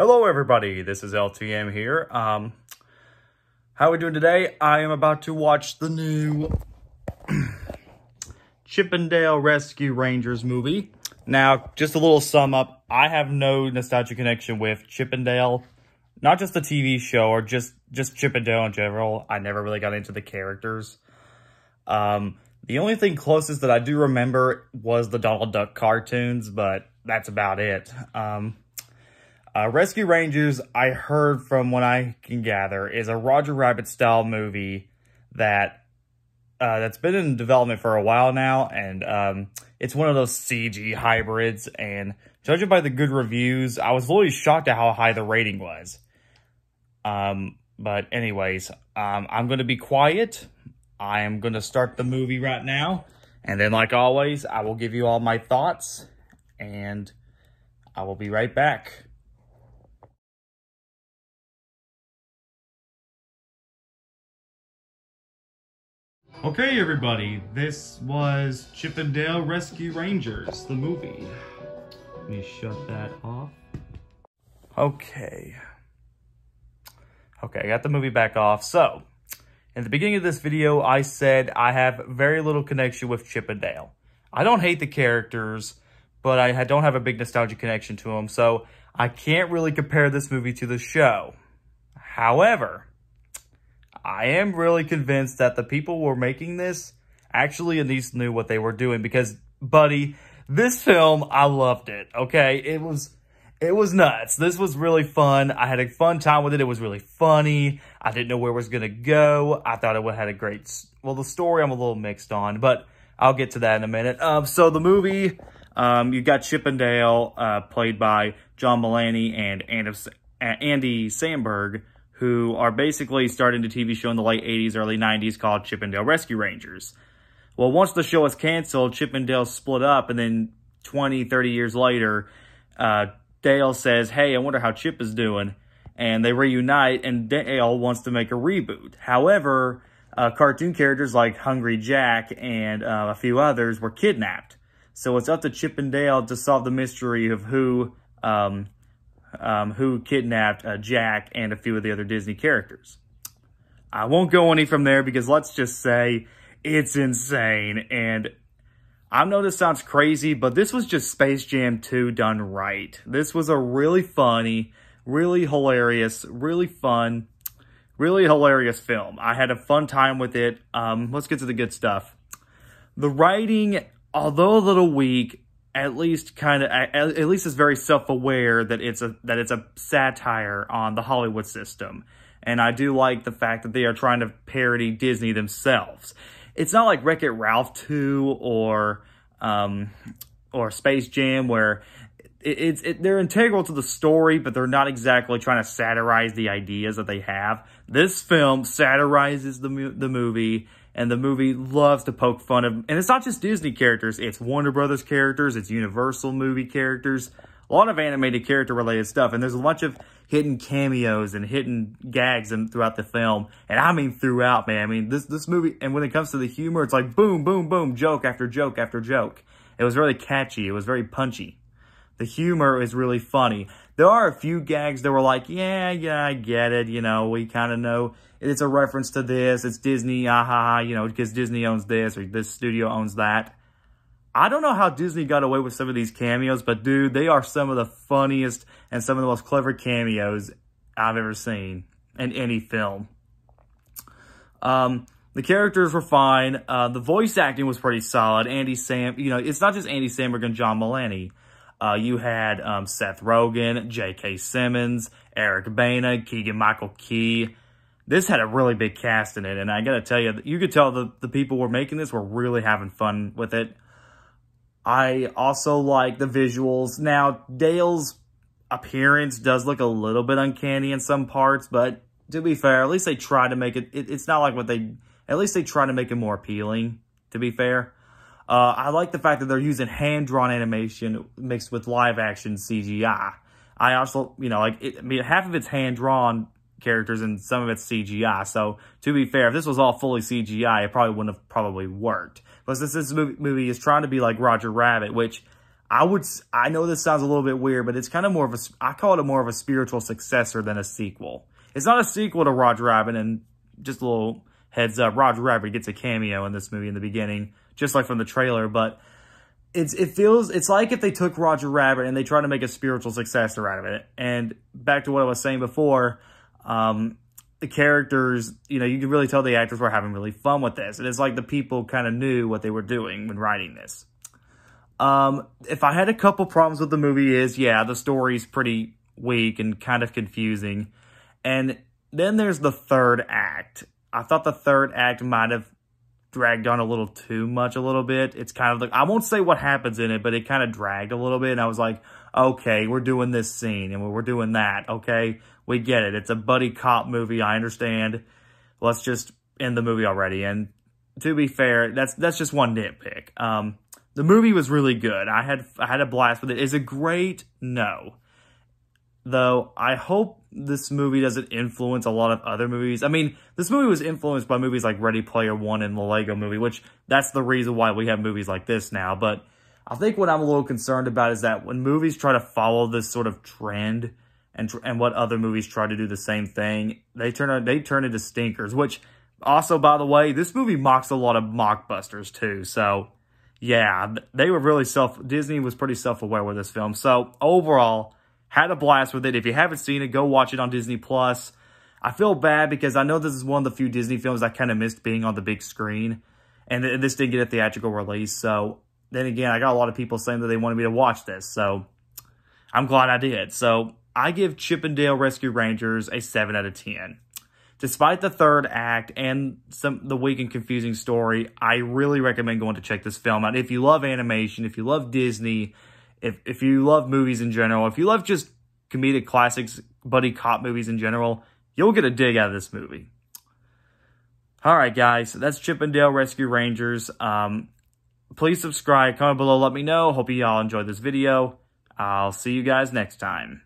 Hello everybody, this is LTM here. Um, how are we doing today? I am about to watch the new Chip 'n Dale Rescue Rangers movie. Now, just a little sum up, I have no nostalgia connection with Chip 'n Dale. Not just the TV show or just, just Chip 'n Dale in general. I never really got into the characters. Um, the only thing closest that I do remember was the Donald Duck cartoons, but that's about it. Um, uh, Rescue Rangers, I heard from what I can gather, is a Roger Rabbit style movie that uh, that's been in development for a while now, and um, it's one of those CG hybrids. And judging by the good reviews, I was really shocked at how high the rating was. Um, but anyways, um, I'm going to be quiet. I am going to start the movie right now, and then, like always, I will give you all my thoughts, and I will be right back. Okay, everybody, this was Chip 'n Dale Rescue Rangers, the movie. Let me shut that off. Okay. Okay, I got the movie back off. So, in the beginning of this video, I said I have very little connection with Chip 'n Dale. I don't hate the characters, but I don't have a big nostalgia connection to them, so I can't really compare this movie to the show. However, I am really convinced that the people who were making this actually at least knew what they were doing because, buddy, this film, I loved it, okay? It was, it was nuts. This was really fun. I had a fun time with it. It was really funny. I didn't know where it was going to go. I thought it had a great, well, the story I'm a little mixed on, but I'll get to that in a minute. Um, so the movie, um, you got Chip 'n Dale, uh, played by John Mulaney and Andy Samberg, who are basically starting a TV show in the late 80s, early 90s called Chip 'n Dale Rescue Rangers. Well, once the show was canceled, Chip 'n Dale split up, and then 20, 30 years later, uh, Dale says, hey, I wonder how Chip is doing. And they reunite, and Dale wants to make a reboot. However, uh, cartoon characters like Hungry Jack and uh, a few others were kidnapped. So it's up to Chip and Dale to solve the mystery of who um, um, who kidnapped uh, Jack and a few of the other Disney characters. I won't go any from there because let's just say it's insane. And I know this sounds crazy, but this was just Space Jam 2 done right. This was a really funny, really hilarious, really fun, really hilarious film. I had a fun time with it. Um, let's get to the good stuff. The writing, although a little weak, at least kind of at, at least is very self-aware that it's a that it's a satire on the Hollywood system. And I do like the fact that they are trying to parody Disney themselves. It's not like Wreck-It Ralph 2 or um, or Space Jam where it, it's it, they're integral to the story, but they're not exactly trying to satirize the ideas that they have. This film satirizes the the movie and the movie loves to poke fun of, and it's not just Disney characters, it's Warner Brothers characters, it's Universal movie characters, a lot of animated character related stuff, and there's a bunch of hidden cameos and hidden gags and throughout the film, and I mean throughout, man. I mean, this, this movie, and when it comes to the humor, it's like boom, boom, boom, joke after joke after joke. It was really catchy, it was very punchy. The humor is really funny. There are a few gags that were like, yeah, yeah, I get it, you know, we kind of know it's a reference to this. It's Disney, aha, you know, because Disney owns this or this studio owns that. I don't know how Disney got away with some of these cameos, but dude, they are some of the funniest and some of the most clever cameos I've ever seen in any film. Um, the characters were fine. Uh, the voice acting was pretty solid. Andy Sam, you know, it's not just Andy Samberg and John Mulaney. Uh, you had um, Seth Rogen, J.K. Simmons, Eric Bana, Keegan-Michael Key, this had a really big cast in it, and I gotta tell you, you could tell the, the people were making this were really having fun with it. I also like the visuals. Now, Dale's appearance does look a little bit uncanny in some parts, but to be fair, at least they try to make it, it it's not like what they, at least they try to make it more appealing, to be fair. Uh, I like the fact that they're using hand-drawn animation mixed with live-action CGI. I also, you know, like, it, I mean, half of it's hand-drawn characters and some of it's CGI. So to be fair, if this was all fully CGI, it probably wouldn't have probably worked. But since this movie, is trying to be like Roger Rabbit, which I would, I know this sounds a little bit weird, but it's kind of more of a, I call it a more of a spiritual successor than a sequel. It's not a sequel to Roger Rabbit, and just a little heads up, Roger Rabbit gets a cameo in this movie in the beginning, just like from the trailer, but it's it feels it's like if they took Roger Rabbit and they tried to make a spiritual successor out of it. And back to what I was saying before, um, the characters, you know, you can really tell the actors were having really fun with this. And it's like the people kind of knew what they were doing when writing this. Um, if I had a couple problems with the movie is, yeah, the story's pretty weak and kind of confusing. And then there's the third act. I thought the third act might have dragged on a little too much a little bit. It's kind of like, I won't say what happens in it, but it kind of dragged a little bit. And I was like, okay, we're doing this scene and we're doing that. Okay, we get it. It's a buddy cop movie. I understand. Let's just end the movie already. And to be fair, that's that's just one nitpick. Um, the movie was really good. I had I had a blast with it. Is a great? No. Though I hope this movie doesn't influence a lot of other movies. I mean, this movie was influenced by movies like Ready Player One and the Lego Movie, which that's the reason why we have movies like this now. But I think what I'm a little concerned about is that when movies try to follow this sort of trend and and what other movies try to do the same thing, they turn they turn into stinkers. Which also, by the way, this movie mocks a lot of mockbusters too. So yeah, they were really self, Disney was pretty self-aware with this film. So overall, had a blast with it. If you haven't seen it, go watch it on Disney+. Plus. I feel bad because I know this is one of the few Disney films I kind of missed being on the big screen. And this didn't get a theatrical release. So then again, I got a lot of people saying that they wanted me to watch this. So I'm glad I did. So I give Chip 'n Dale Rescue Rangers a 7 out of 10. Despite the third act and some the weak and confusing story, I really recommend going to check this film out. If you love animation, if you love Disney, if if you love movies in general, if you love just comedic classics, buddy cop movies in general, you'll get a dig out of this movie. All right, guys, that's Chip 'n Dale Rescue Rangers. Um, please subscribe, comment below, let me know. Hope you all enjoyed this video. I'll see you guys next time.